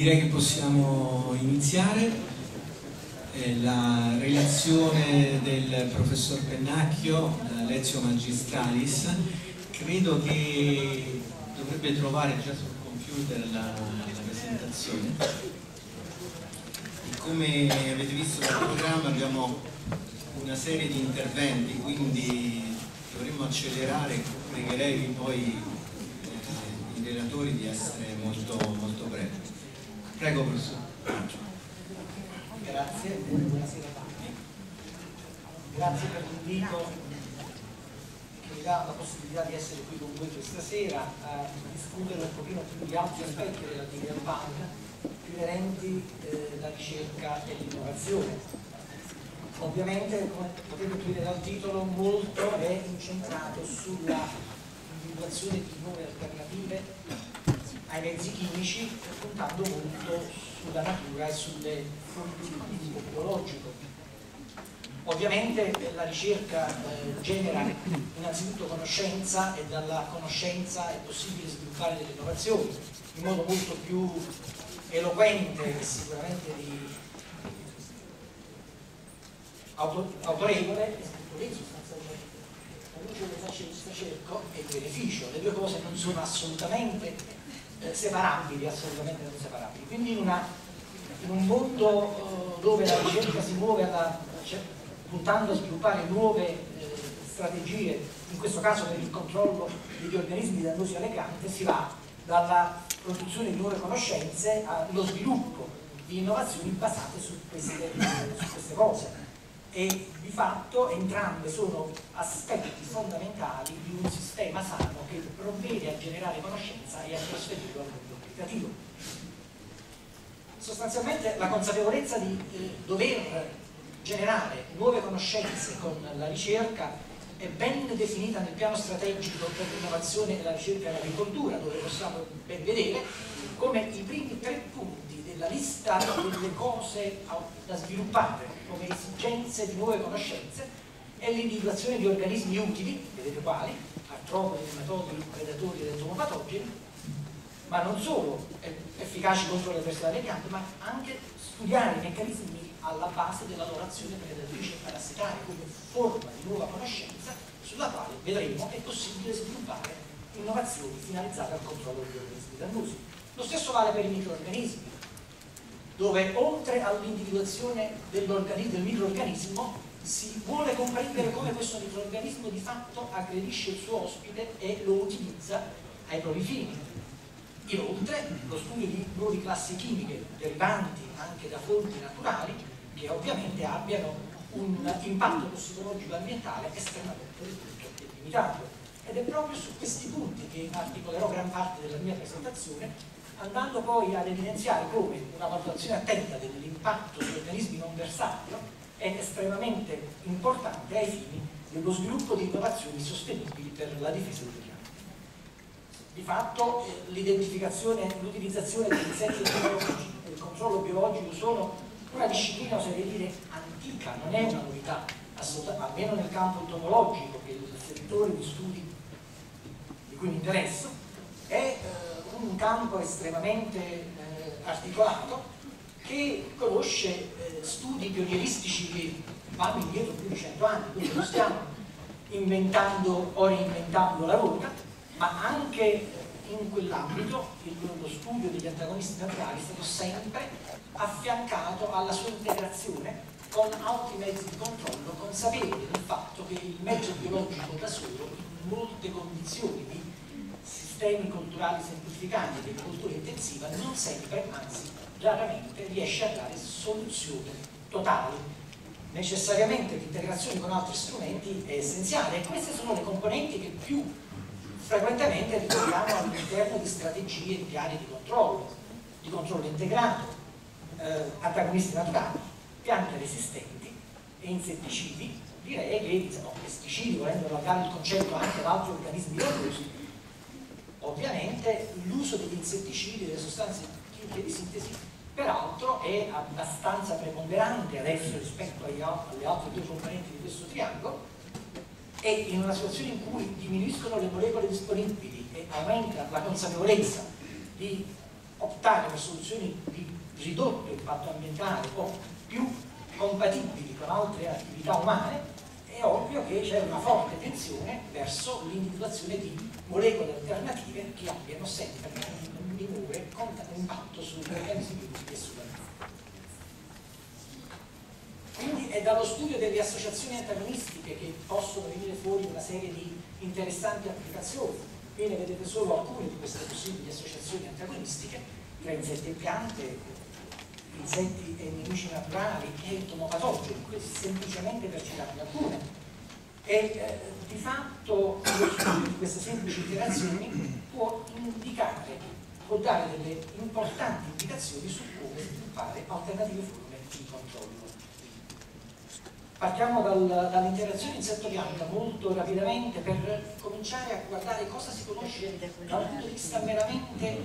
Direi che possiamo iniziare eh, la relazione del professor Pennacchio, Lezio Magistralis. Credo che dovrebbe trovare già sul computer la, la presentazione. E come avete visto nel programma abbiamo una serie di interventi, quindi dovremmo accelerare, pregherei poi eh, i relatori di essere molto. Prego professor. Grazie, buonasera a tutti. Grazie per l'invito che mi dà la possibilità di essere qui con voi questa sera a discutere un pochino più di altri aspetti relativi al più inerenti eh, la ricerca e l'innovazione. Ovviamente, come potete vedere dal titolo, molto è incentrato sulla individuazione di nuove alternative ai mezzi chimici puntando molto sulla natura e fonti di tipo biologico. Ovviamente la ricerca eh, genera innanzitutto conoscenza e dalla conoscenza è possibile sviluppare delle innovazioni in modo molto più eloquente e sicuramente di auto, autorevole e sostanzialmente la luce che faccio cerco e il beneficio. Le due cose non sono assolutamente separabili, assolutamente non separabili. Quindi in, una, in un mondo eh, dove la ricerca si muove alla, cioè, puntando a sviluppare nuove eh, strategie, in questo caso per il controllo degli organismi dannosi alle piante, si va dalla produzione di nuove conoscenze allo sviluppo di innovazioni basate su queste, su queste cose e di fatto entrambe sono aspetti fondamentali di un sistema sano che provvede a generare conoscenza e a trasferirlo al mondo applicativo. Sostanzialmente la consapevolezza di eh, dover generare nuove conoscenze con la ricerca è ben definita nel piano strategico per l'innovazione e la ricerca in agricoltura, dove possiamo ben vedere come i primi tre punti della lista delle cose da sviluppare come esigenze di nuove conoscenze è l'individuazione di organismi utili, vedete quali, artropodi, nematodi, predatori ed entomopatogeni, ma non solo efficaci contro le avversità delle piante, ma anche studiare i meccanismi alla base della loro azione predatrice e parassitaria come forma di nuova conoscenza sulla quale vedremo è possibile sviluppare innovazioni finalizzate al controllo degli organismi dannosi. Lo stesso vale per i microorganismi dove oltre all'individuazione del microorganismo si vuole comprendere come questo microorganismo di fatto aggredisce il suo ospite e lo utilizza ai propri fini. Inoltre lo studio di nuove classi chimiche derivanti anche da fonti naturali che ovviamente abbiano un impatto tossicologico ambientale estremamente ridotto e limitato. Ed è proprio su questi punti che articolerò gran parte della mia presentazione andando poi ad evidenziare come una valutazione attenta dell'impatto sugli organismi non versatili è estremamente importante ai fini dello sviluppo di innovazioni sostenibili per la difesa delle piante. Di fatto eh, l'identificazione e l'utilizzazione degli insetti biologici e il controllo biologico sono una disciplina, oserei dire, antica, non è una novità, almeno nel campo entomologico, che è il settore di studi di cui mi interesso, è eh, un campo estremamente eh, articolato che conosce eh, studi pionieristici che vanno indietro più di cento anni, quindi non stiamo inventando o reinventando la ruota, ma anche in quell'ambito lo studio degli antagonisti naturali è stato sempre affiancato alla sua integrazione con altri mezzi di controllo, consapevoli del fatto che il mezzo biologico da solo in molte condizioni di sistemi culturali semplificati e di agricoltura intensiva non sempre, anzi raramente, riesce a dare soluzioni totali. Necessariamente l'integrazione con altri strumenti è essenziale e queste sono le componenti che più frequentemente ritroviamo all'interno di strategie e piani di controllo, di controllo integrato, eh, antagonisti naturali, piante resistenti e insetticidi, direi che, o pesticidi, volendo allargare il concetto anche ad altri organismi dannosi, Ovviamente l'uso degli insetticidi e delle sostanze chimiche di sintesi peraltro è abbastanza preponderante adesso rispetto alle altre due componenti di questo triangolo e in una situazione in cui diminuiscono le molecole disponibili e aumenta la consapevolezza di optare per soluzioni di ridotto impatto ambientale o più compatibili con altre attività umane, è ovvio che c'è una forte tensione verso l'individuazione di molecole alternative che abbiano sempre un minore impatto sugli organismi e sull'ambiente. Quindi è dallo studio delle associazioni antagonistiche che possono venire fuori una serie di interessanti applicazioni. Qui ne vedete solo alcune di queste possibili associazioni antagonistiche tra insetti e piante, insetti e nemici naturali e entomopatogeni, questi semplicemente per citarne alcune. E eh, di fatto lo studio di queste semplici interazioni può indicare, può dare delle importanti indicazioni su come sviluppare alternative forme di controllo. Partiamo dal, dall'interazione insetto-pianta molto rapidamente per cominciare a guardare cosa si conosce da un punto di vista meramente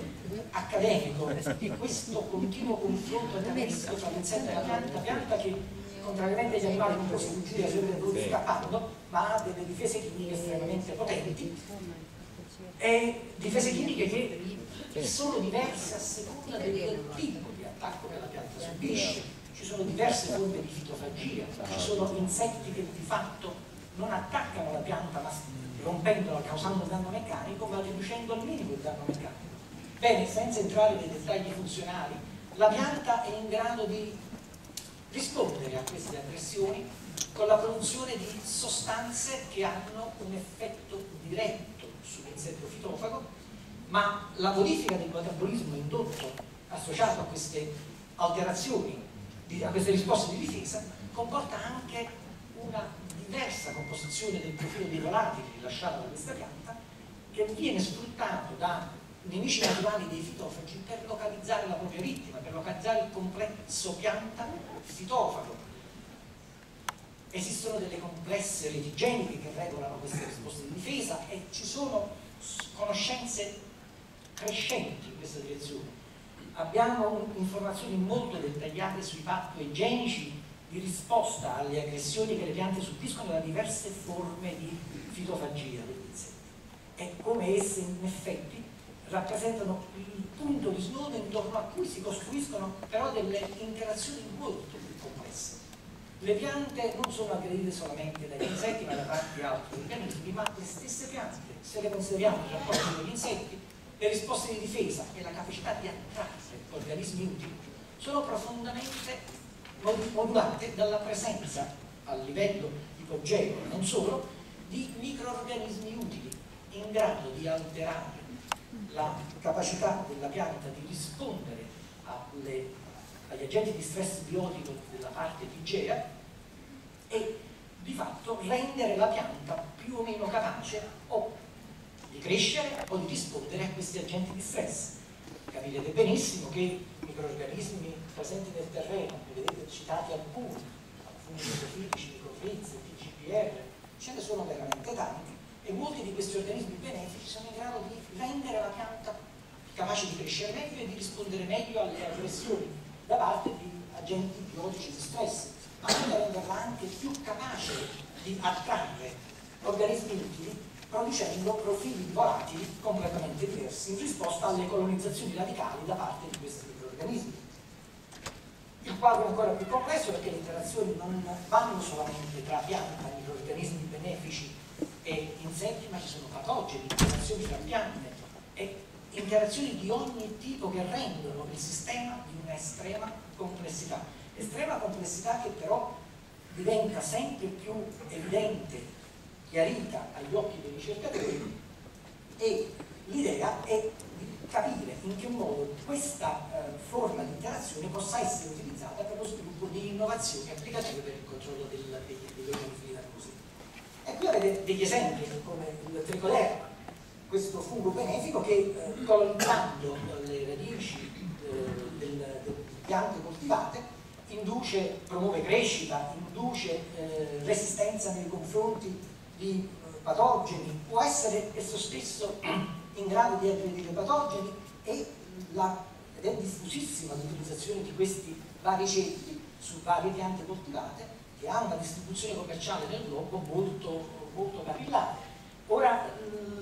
accademico di questo continuo confronto tra l'insetto e la pianta, pianta che contrariamente agli animali non può fuggire sempre scappando, ma ha delle difese chimiche estremamente potenti e difese chimiche che sono diverse a seconda del tipo di attacco che la pianta subisce ci sono diverse forme di fitofagia, ci sono insetti che di fatto non attaccano la pianta ma rompendola, causando danno meccanico, ma riducendo al minimo il danno meccanico. Bene, senza entrare nei dettagli funzionali, la pianta è in grado di rispondere a queste aggressioni con la produzione di sostanze che hanno un effetto diretto sull'insetto fitofago, ma la modifica del metabolismo indotto associato a queste alterazioni a queste risposte di difesa comporta anche una diversa composizione del profilo dei volatili rilasciato da questa pianta che viene sfruttato da nemici naturali dei fitofagi per localizzare la propria vittima, per localizzare il complesso pianta-fitofago. Esistono delle complesse reti geniche che regolano queste risposte di difesa e ci sono conoscenze crescenti in questa direzione abbiamo informazioni molto dettagliate sui fattori igienici di risposta alle aggressioni che le piante subiscono da diverse forme di fitofagia degli insetti e come esse in effetti rappresentano il punto di snodo intorno a cui si costruiscono però delle interazioni molto più complesse. Le piante non sono aggredite solamente dagli insetti ma da tanti altri organismi, ma le stesse piante, se le consideriamo in rapporto con gli insetti, le risposte di difesa e la capacità di attrarre organismi utili sono profondamente modulate dalla presenza a livello ipogeo, non solo, di microorganismi utili in grado di alterare la capacità della pianta di rispondere alle, agli agenti di stress biotico della parte tigea e di fatto rendere la pianta più o meno capace o di crescere o di rispondere a questi agenti di stress. Capirete benissimo che i microorganismi presenti nel terreno, che vedete citati alcuni, funghi microfitici, microfrizzi, TGPR, ce ne sono veramente tanti e molti di questi organismi benefici sono in grado di rendere la pianta capace di crescere meglio e di rispondere meglio alle aggressioni da parte di agenti biotici di stress, ma anche renderla anche più capace di attrarre organismi utili producendo profili volatili completamente diversi in risposta alle colonizzazioni radicali da parte di questi microorganismi. Il quadro è ancora più complesso perché le interazioni non vanno solamente tra pianta, microorganismi benefici e insetti, ma ci sono patogeni, interazioni tra piante e interazioni di ogni tipo che rendono il sistema di un'estrema complessità. Estrema complessità che però diventa sempre più evidente chiarita agli occhi dei ricercatori e l'idea è di capire in che modo questa eh, forma di interazione possa essere utilizzata per lo sviluppo di innovazioni applicative per il controllo del, degli, degli organismi dannosi. E qui avete degli esempi come il tricoderma, questo fungo benefico che eh, colonizzando le radici eh, del, del piante coltivate induce, promuove crescita, induce eh, resistenza nei confronti di eh, patogeni, può essere esso stesso in grado di aggredire patogeni e la, ed è diffusissima l'utilizzazione di questi vari ceppi su varie piante coltivate che ha una distribuzione commerciale nel globo molto, molto capillare. Ora,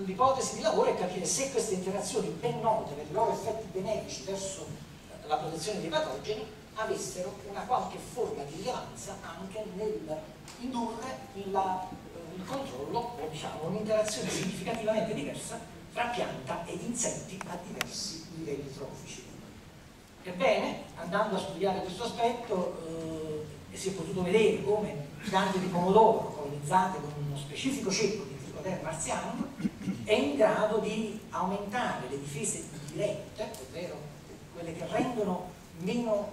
l'ipotesi di lavoro è capire se queste interazioni ben note per i loro effetti benefici verso la protezione dei patogeni avessero una qualche forma di rilevanza anche nel indurre la, il controllo o diciamo un'interazione significativamente diversa tra pianta ed insetti a diversi livelli trofici. Ebbene, andando a studiare questo aspetto, eh, si è potuto vedere come piante di pomodoro colonizzate con uno specifico ceppo di tricoderma marziano è in grado di aumentare le difese dirette, ovvero quelle che rendono meno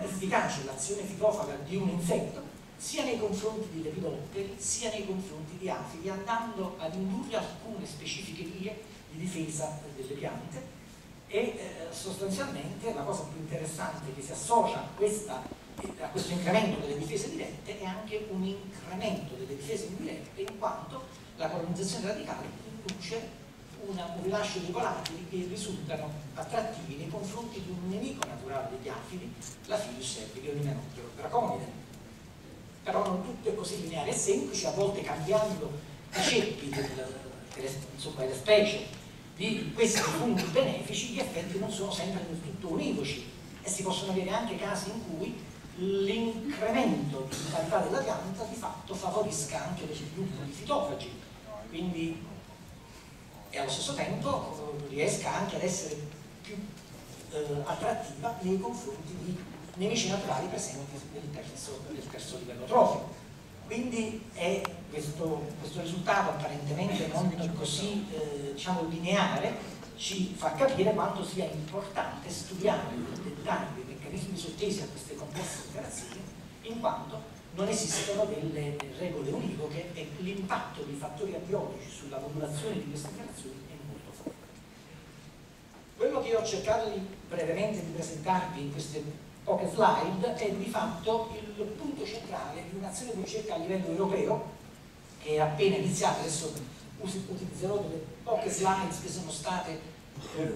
eh, efficace l'azione fitofaga di un insetto, sia nei confronti di lepidotteri sia nei confronti di afidi, andando ad indurre alcune specifiche vie di difesa delle piante e eh, sostanzialmente la cosa più interessante che si associa a, questa, a, questo incremento delle difese dirette è anche un incremento delle difese indirette in quanto la colonizzazione radicale induce una, un rilascio di volatili che risultano attrattivi nei confronti di un nemico naturale degli afidi, la Phyllis epica, un imenotero draconide. Però non tutto è così lineare e semplice, a volte cambiando i ceppi del, delle, insomma, delle specie di questi funghi benefici, gli effetti non sono sempre del tutto univoci e si possono avere anche casi in cui l'incremento di vitalità della pianta di fatto favorisca anche lo sviluppo di fitofagi. Quindi e allo stesso tempo eh, riesca anche ad essere più eh, attrattiva nei confronti di nemici naturali presenti del terzo, del terzo livello trofico. Quindi è questo, questo, risultato apparentemente non così eh, diciamo, lineare ci fa capire quanto sia importante studiare nel dettaglio i meccanismi sottesi a queste complesse interazioni in quanto non esistono delle regole univoche e l'impatto dei fattori abiotici sulla modulazione di queste interazioni è molto forte. Quello che io ho cercato di, brevemente di presentarvi in queste poche slide è di fatto il punto centrale di un'azione di ricerca a livello europeo che è appena iniziata, adesso utilizzerò delle poche slides che sono state eh,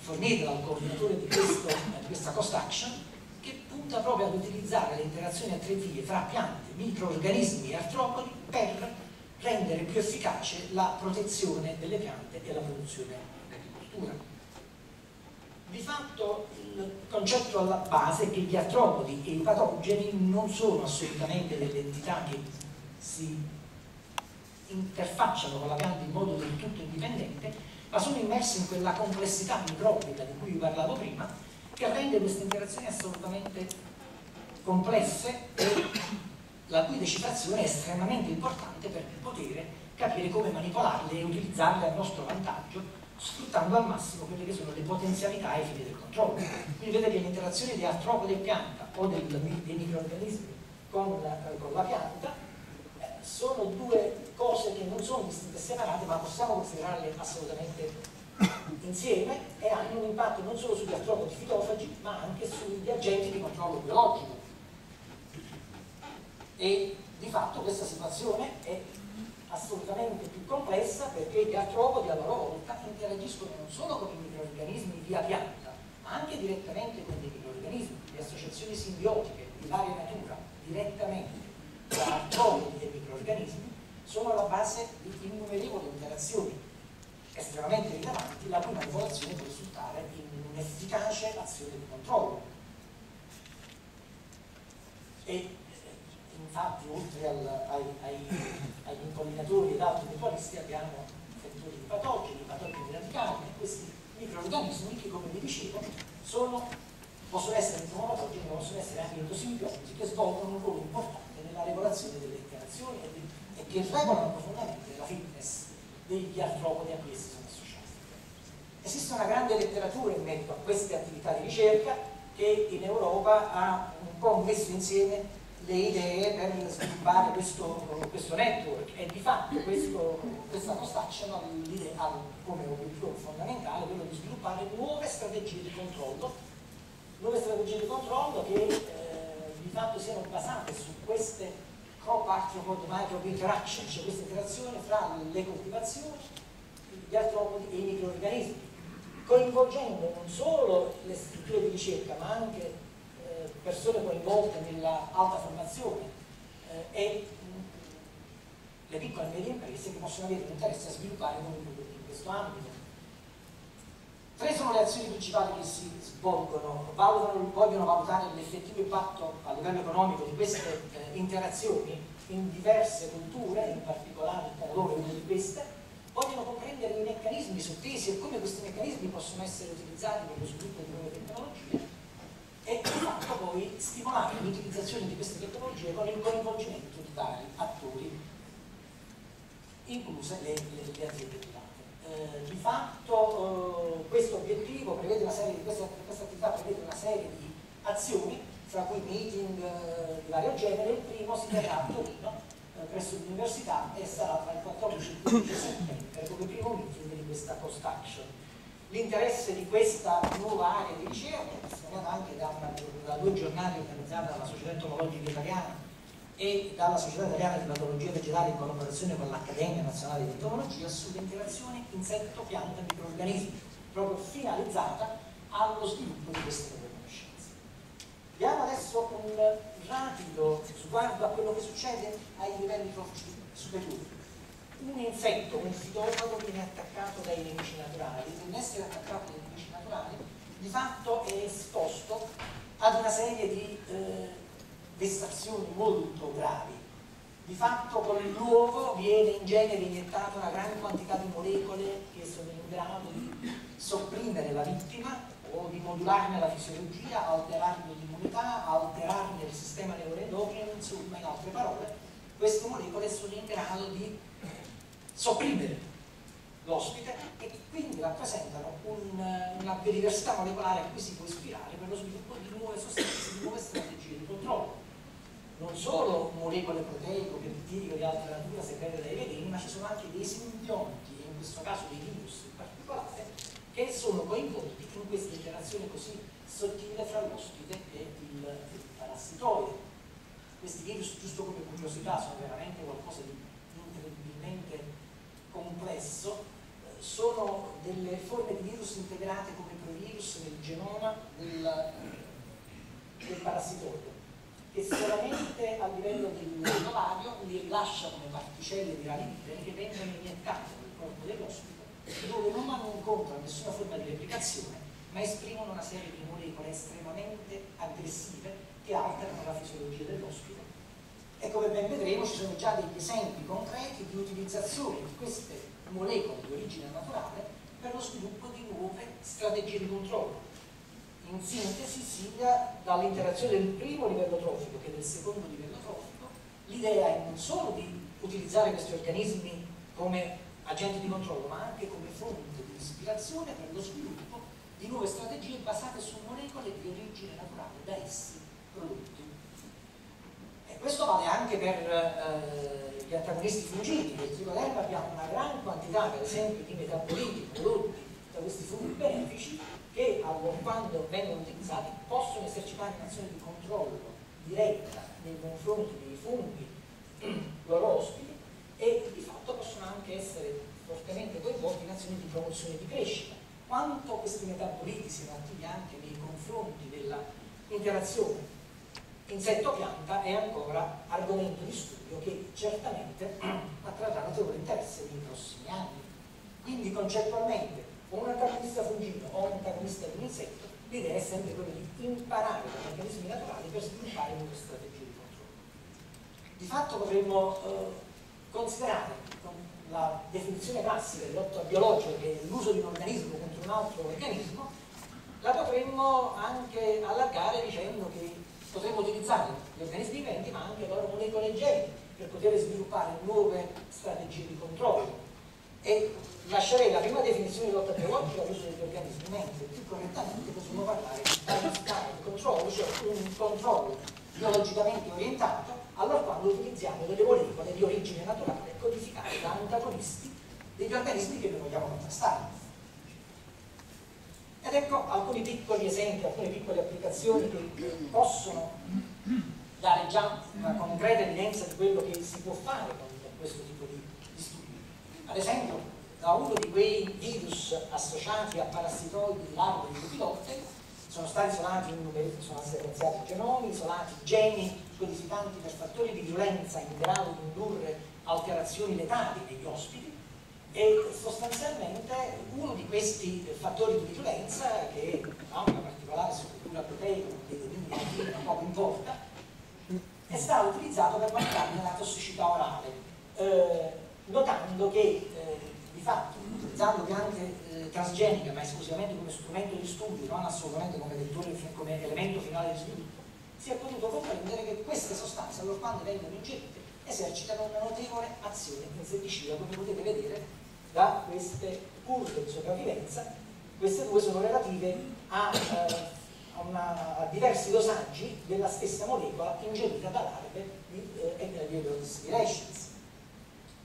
fornite dal coordinatore di, questo, di questa cost action punta proprio ad utilizzare le interazioni a tre vie fra piante, microorganismi e artropodi per rendere più efficace la protezione delle piante e la produzione agricoltura. Di fatto il concetto alla base è che gli artropodi e i patogeni non sono assolutamente delle entità che si interfacciano con la pianta in modo del tutto indipendente, ma sono immersi in quella complessità microbica di cui vi parlavo prima che rende queste interazioni assolutamente complesse e la cui decifrazione è estremamente importante per poter capire come manipolarle e utilizzarle a nostro vantaggio sfruttando al massimo quelle che sono le potenzialità ai fini del controllo. Quindi vedete che l'interazione di artropodi e pianta o del, dei microorganismi con, con la pianta eh, sono due cose che non sono distinte e separate ma possiamo considerarle assolutamente insieme e hanno un impatto non solo sugli artropodi fitofagi ma anche sugli agenti di controllo biologico. E di fatto questa situazione è assolutamente più complessa perché gli artropodi a loro volta interagiscono non solo con i microorganismi via pianta, ma anche direttamente con i microorganismi, le associazioni simbiotiche di varia natura, direttamente tra artropodi e microorganismi, sono alla base di innumerevoli interazioni estremamente rilevanti, la cui manipolazione può risultare in un'efficace azione di controllo. E infatti oltre al, ai, ai, agli impollinatori ed altri mutualisti abbiamo fattori di patogeni, patogeni radicali e questi microorganismi che come vi dicevo sono, possono essere entomopatogeni ma possono essere anche endosimbionti che svolgono un ruolo importante nella regolazione delle interazioni e, di, e che regolano profondamente la fitness degli artropodi a cui essi sono associati. Esiste una grande letteratura in merito a queste attività di ricerca che in Europa ha un po' messo insieme le idee per sviluppare questo, questo network. E di fatto questo, questa post-action ha come obiettivo fondamentale quello di sviluppare nuove strategie di controllo, nuove strategie di controllo che eh, di fatto siano basate su queste crop arthropod microbe interaction, cioè questa interazione fra le coltivazioni, gli artropodi e i microorganismi, coinvolgendo non solo le strutture di ricerca ma anche persone coinvolte nella alta formazione eh, e le piccole e medie imprese che possono avere interesse a sviluppare in questo ambito. Tre sono le azioni principali che si svolgono, valutano, vogliono valutare l'effettivo impatto a livello economico di queste eh, interazioni in diverse culture, in particolare il Canadore è una di queste, vogliono comprendere i meccanismi sottesi e come questi meccanismi possono essere utilizzati per lo sviluppo di nuove tecnologie e di fatto poi stimolare l'utilizzazione di queste tecnologie con il coinvolgimento di vari attori, incluse le, le, le aziende private. Eh, di fatto eh, questo obiettivo prevede una serie di questa, questa attività prevede una serie di azioni fra cui meeting eh, di vario genere, il primo si terrà a Torino eh, presso l'università e sarà tra il 14 e il 15 settembre come primo meeting di questa post action. L'interesse di questa nuova area di ricerca è testimoniata anche da, una, da due giornate organizzate dalla Società Entomologica Italiana e dalla Società Italiana di Patologia Vegetale in collaborazione con l'Accademia Nazionale di Entomologia sulle interazioni insetto-pianta-microorganismi, proprio finalizzata allo sviluppo di queste nuove conoscenze. Diamo adesso un rapido sguardo a quello che succede ai livelli superiori. Un insetto, un fitofago, viene attaccato dai nemici naturali, nell'essere attaccato dai nemici naturali, di fatto è esposto ad una serie di eh, vessazioni molto gravi. Di fatto con l'uovo viene in genere iniettata una gran quantità di molecole che sono in grado di sopprimere la vittima o di modularne la fisiologia, alterarne l'immunità, alterarne il sistema neuroendocrino, insomma in altre parole queste molecole sono in grado di sopprimere l'ospite e quindi rappresentano un, una biodiversità molecolare a cui si può ispirare per lo sviluppo di nuove sostanze, di nuove strategie di controllo non solo molecole proteiche o peptidiche di altra natura segrete dai veleni, ma ci sono anche dei simbionti, in questo caso dei virus in particolare, che sono coinvolti in questa interazione così sottile fra l'ospite e il parassitoide. Questi virus, giusto come curiosità, sono veramente qualcosa di incredibilmente complesso, eh, sono delle forme di virus integrate come provirus nel genoma del, del parassitoide che solamente a livello dell'ovario li rilascia come particelle virali che vengono iniettate nel corpo dell'ospite dove non vanno incontro a nessuna forma di replicazione ma esprimono una serie di molecole estremamente aggressive che alterano la fisiologia dell'ospite e come ben vedremo ci sono già degli esempi concreti di utilizzazione di queste molecole di origine naturale per lo sviluppo di nuove strategie di controllo in sintesi sia dall'interazione del primo livello trofico che del secondo livello trofico, l'idea è non solo di utilizzare questi organismi come agenti di controllo, ma anche come fonte di ispirazione per lo sviluppo di nuove strategie basate su molecole di origine naturale da essi prodotte. Questo vale anche per eh, gli antagonisti fungiti, nel tricoderma abbiamo una gran quantità, per esempio, di metaboliti prodotti da questi funghi benefici che quando vengono utilizzati possono esercitare un'azione di controllo diretta nei confronti dei funghi loro ospiti e di fatto possono anche essere fortemente coinvolti in azioni di promozione di crescita. Quanto questi metaboliti siano attivi anche nei confronti dell'interazione insetto-pianta è ancora argomento di studio che certamente attrarrà notevole interesse nei prossimi anni. Quindi concettualmente o un antagonista fungino o un antagonista di un insetto, l'idea è sempre quella di imparare i meccanismi naturali per sviluppare nuove strategie di controllo. Di fatto potremmo eh, considerare con la definizione classica di lotta che è l'uso di un organismo contro un altro organismo, la potremmo anche allargare dicendo che potremmo utilizzare gli organismi viventi ma anche le loro molecole geni per poter sviluppare nuove strategie di controllo e lascerei la prima definizione di lotta biologica all'uso degli organismi, mentre più correttamente potremmo parlare di di controllo, cioè un controllo biologicamente orientato allora quando utilizziamo delle molecole di origine naturale codificate da antagonisti degli organismi che noi vogliamo contrastare. Ed ecco alcuni piccoli esempi, alcune piccole applicazioni che possono dare già una concreta evidenza di quello che si può fare con questo tipo di, di studi. Ad esempio, da uno di quei virus associati a parassitoidi larve di lepidotte sono stati isolati, sono sequenziati genomi, isolati geni codificanti per fattori di violenza in grado di indurre alterazioni letali negli ospiti e sostanzialmente uno di questi fattori di violenza che ha una particolare struttura proteica dei domini poco importa è stato utilizzato per marcarne la tossicità orale eh, notando che eh, di fatto utilizzando piante eh, transgeniche ma esclusivamente come strumento di studio non assolutamente come, vettore, come elemento finale di sviluppo si è potuto comprendere che queste sostanze allora quando vengono ingerite esercitano una notevole azione insetticida, come potete vedere da queste curve di sopravvivenza. Queste due sono relative a, eh, a, una, a diversi dosaggi della stessa molecola ingerita da larve di eh, Spirations,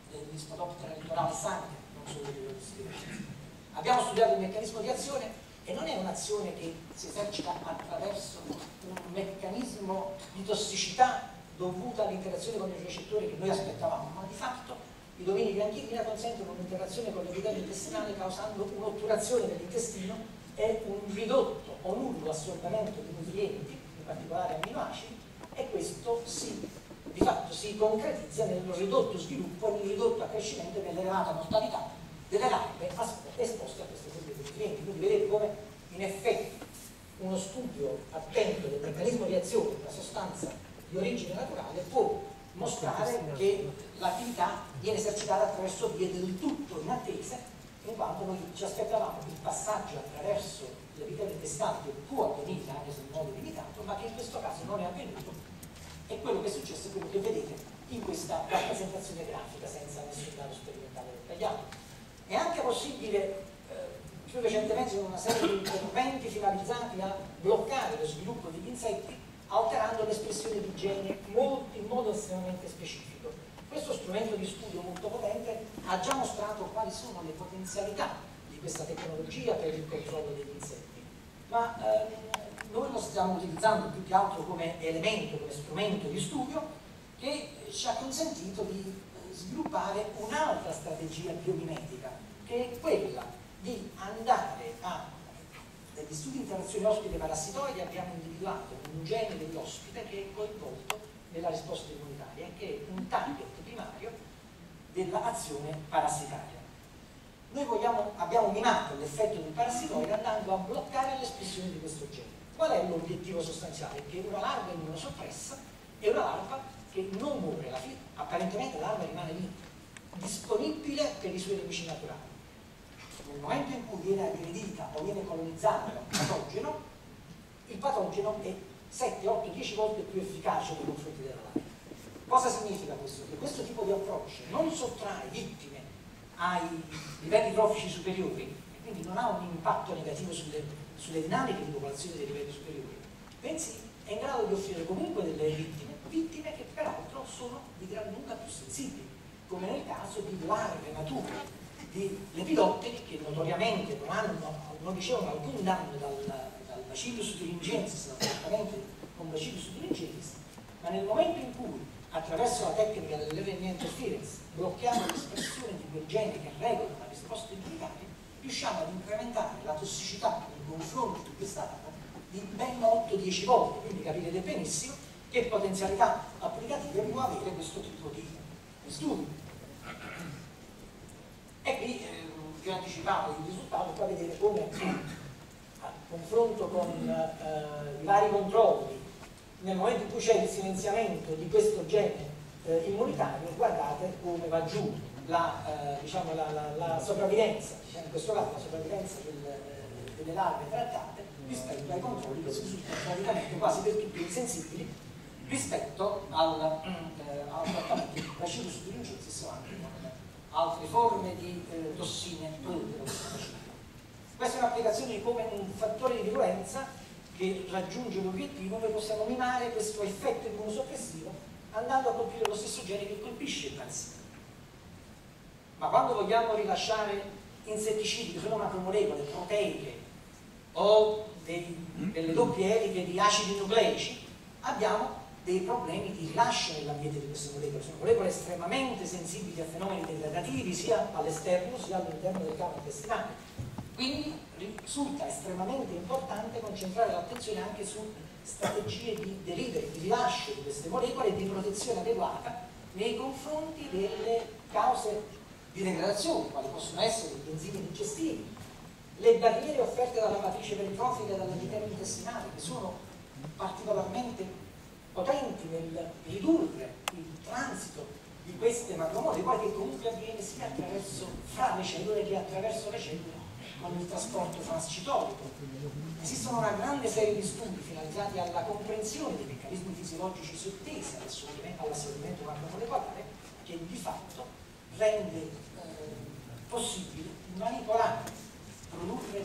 di Spodoptera litorale sangue, non solo di Spirations. Abbiamo studiato il meccanismo di azione e non è un'azione che si esercita attraverso un meccanismo di tossicità dovuta all'interazione con il recettore che noi aspettavamo, ma di fatto i domini bianchina consentono un'interazione con l'epitelio intestinale causando un'otturazione dell'intestino e un ridotto o nullo assorbimento di nutrienti, in particolare amminoacidi, e questo si, di fatto si concretizza nel ridotto sviluppo nel ridotto accrescimento e nell'elevata mortalità delle larve esposte a queste forme di nutrienti. Quindi vedete come in effetti uno studio attento del meccanismo di azione di una sostanza di origine naturale può mostrare che l'attività viene esercitata attraverso vie del tutto inattese, in quanto noi ci aspettavamo il passaggio attraverso l'epitelio intestinale che può avvenire anche se in modo limitato, ma che in questo caso non è avvenuto e quello che è successo è quello che vedete in questa rappresentazione grafica senza nessun dato sperimentale dettagliato. È anche possibile eh, più recentemente sono una serie di interventi finalizzati a bloccare lo sviluppo degli insetti alterando l'espressione di gene in modo estremamente specifico. Questo strumento di studio molto potente ha già mostrato quali sono le potenzialità di questa tecnologia per il controllo degli insetti, ma ehm, noi lo stiamo utilizzando più che altro come elemento, come strumento di studio che ci ha consentito di eh, sviluppare un'altra strategia biomimetica, che è quella di andare a negli studi di interazione ospite-parassitoide abbiamo individuato un gene dell'ospite che è coinvolto nella risposta immunitaria, che è un target primario dell'azione parassitaria. Noi vogliamo, abbiamo minato l'effetto del parassitoide andando a bloccare l'espressione di questo gene. Qual è l'obiettivo sostanziale? Che una larva immunosoppressa è una larva che non muore, apparentemente la larva rimane lì, disponibile per i suoi nemici naturali nel momento in cui viene aggredita o viene colonizzata da un patogeno, il patogeno è 7, 8, 10 volte più efficace nei confronti della larva. Cosa significa questo? Che questo tipo di approccio non sottrae vittime ai livelli trofici superiori e quindi non ha un impatto negativo sulle, sulle dinamiche di popolazione dei livelli superiori, bensì è in grado di offrire comunque delle vittime, vittime che peraltro sono di gran lunga più sensibili, come nel caso di larve mature di lepidotteri che notoriamente non, hanno, non ricevono alcun danno dal, dal bacillus thuringiensis, dal trattamento con bacillus thuringiensis, ma nel momento in cui attraverso la tecnica dell'RNA interference blocchiamo l'espressione di quel gene che regola la risposta immunitaria, riusciamo ad incrementare la tossicità nei confronti di quest'arma di ben 8-10 volte, quindi capirete benissimo che potenzialità applicative può avere questo tipo di studi. E qui vi ho anticipato il risultato, qua vedete come a confronto con eh, i vari controlli, nel momento in cui c'è il silenziamento di questo gene eh, immunitario, guardate come va giù la, eh, diciamo, la, la, la sopravvivenza, in questo caso la sopravvivenza del, delle larve trattate rispetto ai controlli che risultano praticamente quasi per tutti insensibili rispetto al, eh, al trattamento di bacillus thuringiensis o anche altre forme di eh, tossine Questa è un'applicazione di come un fattore di virulenza che raggiunge l'obiettivo, noi possiamo minare questo effetto immunosoppressivo andando a colpire lo stesso gene che colpisce il parassita. Ma quando vogliamo rilasciare insetticidi che sono macromolecole proteiche o dei, delle doppie eliche di acidi nucleici, abbiamo dei problemi di rilascio nell'ambiente di queste molecole. Sono molecole estremamente sensibili a fenomeni degradativi sia all'esterno sia all'interno del campo intestinale. Quindi risulta estremamente importante concentrare l'attenzione anche su strategie di delivery, di rilascio di queste molecole e di protezione adeguata nei confronti delle cause di degradazione, quali possono essere gli enzimi digestivi, le barriere offerte dalla matrice peritrofica e dall'epitelio intestinale, che sono particolarmente potenti nel ridurre il transito di queste macromolecole che comunque avviene sia attraverso fra le cellule che attraverso le cellule con il trasporto transcitolico. Esistono una grande serie di studi finalizzati alla comprensione dei meccanismi fisiologici sottesi all'assorbimento macromolecolare che di fatto rende eh, possibile manipolare, produrre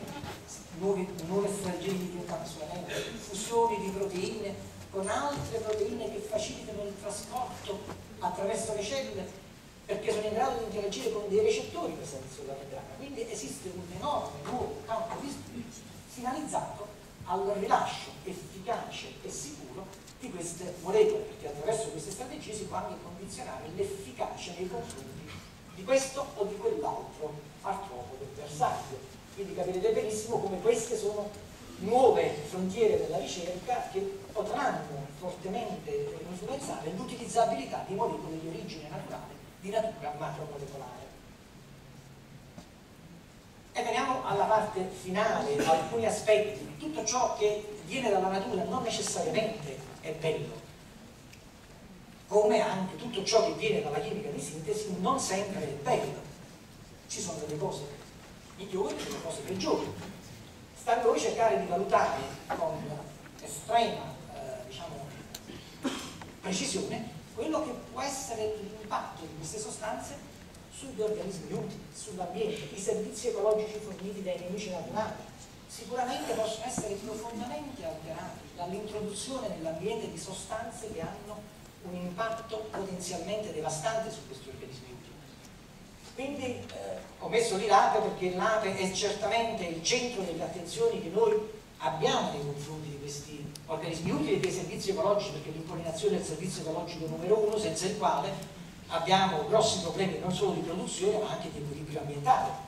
nuove, nuove strategie di bioencapsulamento, fusioni di proteine con altre proteine che facilitano il trasporto attraverso le cellule perché sono in grado di interagire con dei recettori presenti sulla membrana. Quindi esiste un enorme nuovo campo di studio finalizzato al rilascio efficace e sicuro di queste molecole, perché attraverso queste strategie si può anche condizionare l'efficacia nei confronti di questo o di quell'altro artropodo bersaglio. Quindi capirete benissimo come queste sono nuove frontiere della ricerca che potranno fortemente influenzare l'utilizzabilità di molecole di origine naturale di natura macromolecolare. E veniamo alla parte finale, alcuni aspetti. Tutto ciò che viene dalla natura non necessariamente è bello, come anche tutto ciò che viene dalla chimica di sintesi non sempre è bello. Ci sono delle cose migliori e delle cose peggiori. Sta a noi cercare di valutare con estrema eh, diciamo, precisione quello che può essere l'impatto di queste sostanze sugli organismi utili, sull'ambiente, i servizi ecologici forniti dai nemici naturali. Sicuramente possono essere profondamente alterati dall'introduzione nell'ambiente di sostanze che hanno un impatto potenzialmente devastante su questi organismi utili. Quindi eh, ho messo lì l'ape perché l'ape è certamente il centro delle attenzioni che noi abbiamo nei confronti di questi organismi utili dei servizi ecologici, perché l'impollinazione è il servizio ecologico numero uno, senza il quale abbiamo grossi problemi non solo di produzione ma anche di equilibrio ambientale.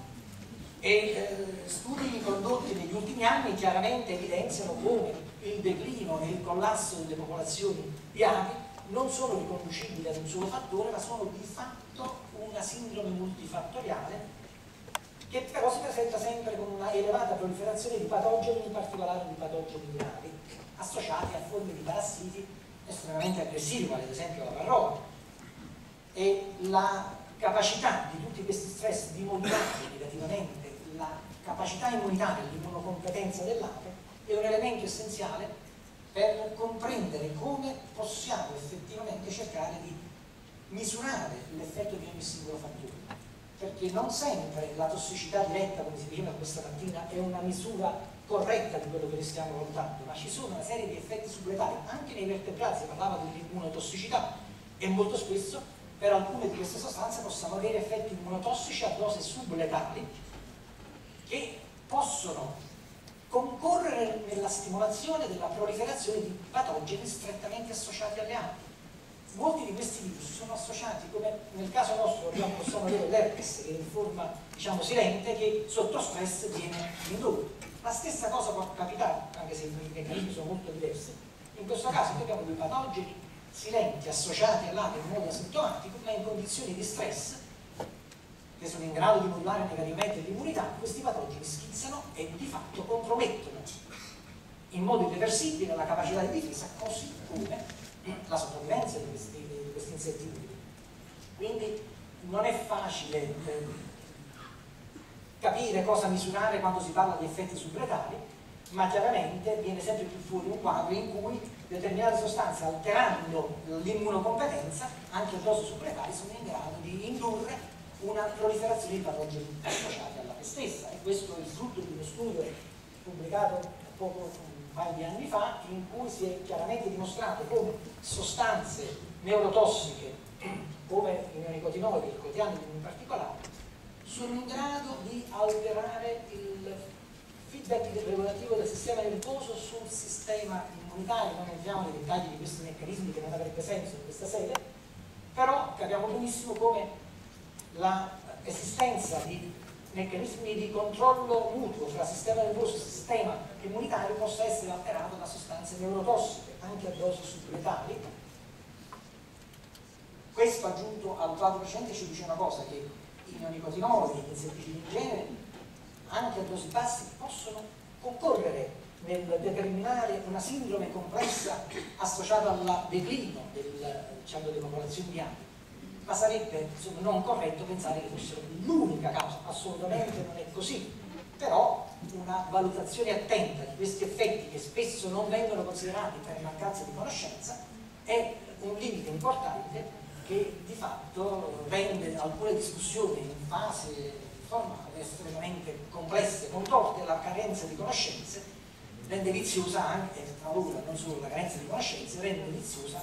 E eh, studi condotti negli ultimi anni chiaramente evidenziano come il declino e il collasso delle popolazioni di api non sono riconducibili ad un solo fattore, ma sono di fatto una sindrome multifattoriale che si presenta sempre con una elevata proliferazione di patogeni, in particolare di patogeni gravi, associati a forme di parassiti estremamente aggressivi, come ad esempio la varroa. E la capacità di tutti questi stress di modulare negativamente la capacità immunitaria, l'immunocompetenza dell'ape è un elemento essenziale per comprendere come possiamo effettivamente cercare di misurare l'effetto di ogni singolo fattore perché non sempre la tossicità diretta, come si diceva questa mattina, è una misura corretta di quello che ne stiamo valutando, ma ci sono una serie di effetti suppletari, anche nei vertebrati si parlava di immunotossicità e molto spesso per alcune di queste sostanze possiamo avere effetti immunotossici a dose subletali che possono concorrere nella stimolazione della proliferazione di patogeni strettamente associati alle api molti di questi virus sono associati, come nel caso nostro abbiamo, possiamo avere l'herpes che è in forma diciamo, silente che sotto stress viene indotto. La stessa cosa può capitare, anche se i meccanismi sono molto diversi. In questo caso noi abbiamo dei patogeni silenti associati all'ape in modo asintomatico, ma in condizioni di stress che sono in grado di modulare negativamente l'immunità, questi patogeni schizzano e di fatto compromettono in modo irreversibile la capacità di difesa, così come la sopravvivenza di questi, di questi insetti. Quindi non è facile eh, capire cosa misurare quando si parla di effetti subletali, ma chiaramente viene sempre più fuori un quadro in cui determinate sostanze alterando l'immunocompetenza, anche a dosi suppletali, sono in grado di indurre una proliferazione di patogeni associati alla stessa e questo è il frutto di uno studio pubblicato poco un paio di anni fa in cui si è chiaramente dimostrato come sostanze neurotossiche come i neonicotinoidi, il cotianidi in particolare, sono in grado di alterare il feedback regolativo del sistema nervoso sul sistema immunitario, non entriamo nei dettagli di questi meccanismi che non avrebbe senso in questa sede, però capiamo benissimo come l'esistenza di meccanismi di controllo mutuo fra sistema nervoso e sistema immunitario possa essere alterato da sostanze neurotossiche, anche a dosi subletali. Questo aggiunto al quadro precedente ci dice una cosa, che i neonicotinoidi, gli insetticidi in genere, anche a dosi basse, possono concorrere nel determinare una sindrome complessa associata al declino del, diciamo, delle popolazioni bianche ma sarebbe insomma, non corretto pensare che fossero l'unica causa, assolutamente non è così, però una valutazione attenta di questi effetti che spesso non vengono considerati per mancanza di conoscenza è un limite importante che di fatto rende alcune discussioni in fase formale estremamente complesse, contorte, la carenza di conoscenze rende viziosa anche, tra non solo la carenza di conoscenze, rende viziosa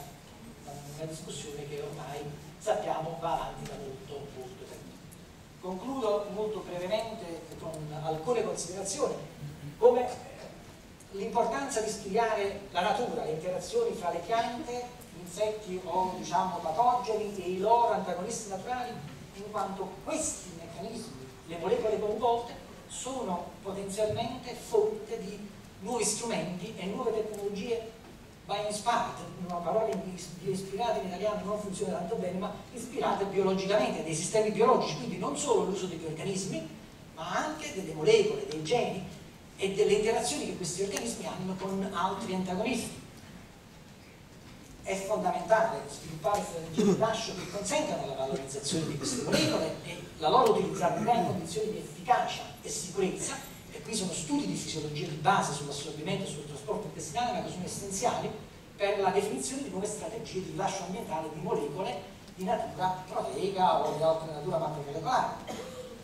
una discussione che ormai sappiamo va avanti da molto, molto tempo. Concludo molto brevemente con alcune considerazioni, come l'importanza di studiare la natura, le interazioni fra le piante, insetti o diciamo patogeni e i loro antagonisti naturali, in quanto questi meccanismi, le molecole coinvolte, sono potenzialmente fonte di nuovi strumenti e nuove tecnologie by inspired, una parola ispirata in italiano non funziona tanto bene, ma ispirate biologicamente, dei sistemi biologici, quindi non solo l'uso degli organismi, ma anche delle molecole, dei geni e delle interazioni che questi organismi hanno con altri antagonisti. È fondamentale sviluppare strategie di rilascio che consentano la valorizzazione di queste molecole e la loro utilizzabilità in condizioni di efficacia e sicurezza qui sono studi di fisiologia di base sull'assorbimento e sul trasporto intestinale, ma che sono essenziali per la definizione di nuove strategie di rilascio ambientale di molecole di natura proteica o di altra natura macromolecolare.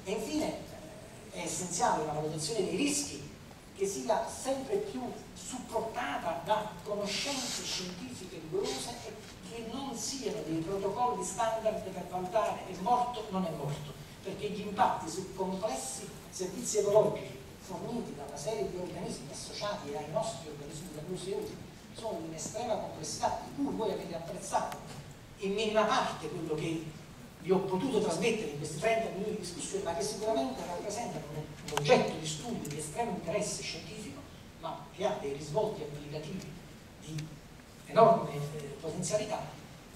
E infine eh, è essenziale una valutazione dei rischi che sia sempre più supportata da conoscenze scientifiche rigorose e che non siano dei protocolli standard per valutare è morto o non è morto, perché gli impatti su complessi servizi ecologici forniti da una serie di organismi associati ai nostri organismi utili sono di un'estrema complessità di cui voi avete apprezzato in minima parte quello che vi ho potuto trasmettere in questi 30 minuti di discussione, ma che sicuramente rappresentano un oggetto di studio di estremo interesse scientifico, ma che ha dei risvolti applicativi di enorme eh, potenzialità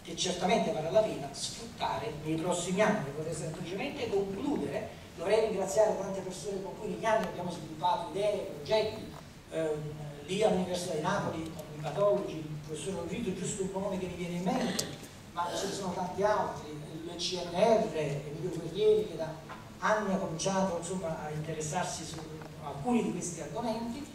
che certamente vale la pena sfruttare nei prossimi anni. Vorrei semplicemente concludere Dovrei ringraziare tante persone con cui negli anni abbiamo sviluppato idee, progetti, ehm, lì all'Università di Napoli con i patologi, il professor Lorito, giusto un nome che mi viene in mente, ma ce ne sono tanti altri, il CNR, Emilio Guerrieri che da anni ha cominciato insomma, a interessarsi su alcuni di questi argomenti,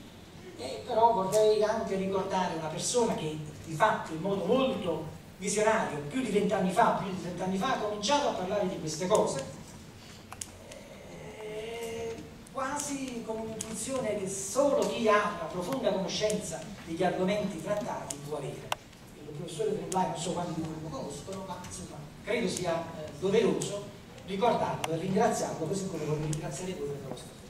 e però vorrei anche ricordare una persona che di fatto in modo molto visionario, più di vent'anni fa, più di trent'anni fa, ha cominciato a parlare di queste cose quasi con un'intuizione che solo chi ha una profonda conoscenza degli argomenti trattati può avere. Il professore Tremblay non so quanti di voi lo conoscono, ma insomma credo sia eh, doveroso ricordarlo e ringraziarlo, così come vorrei ringraziare voi per la vostra